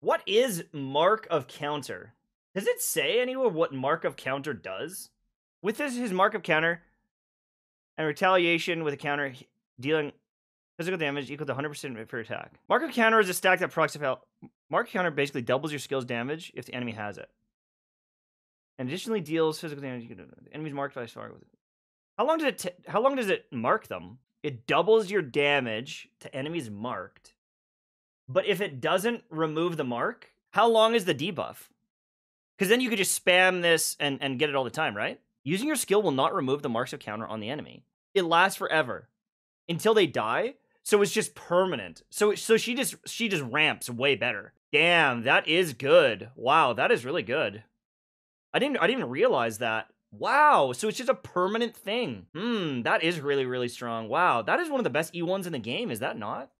What is Mark of Counter? Does it say anywhere what Mark of Counter does? With this, his Mark of Counter and retaliation with a counter dealing physical damage equal to 100% per attack. Mark of Counter is a stack that procs. Mark of Counter basically doubles your skill's damage if the enemy has it. And additionally deals physical damage. Enemies marked by Svarog with it. How long does it? How long does it mark them? It doubles your damage to enemies marked. But if it doesn't remove the mark, how long is the debuff? Because then you could just spam this and, and get it all the time, right? Using your skill will not remove the marks of counter on the enemy. It lasts forever until they die. So it's just permanent. So so she just she just ramps way better. Damn, that is good. Wow, that is really good. I didn't I didn't realize that. Wow, so it's just a permanent thing. Hmm, that is really really strong. Wow, that is one of the best E1s in the game, is that not?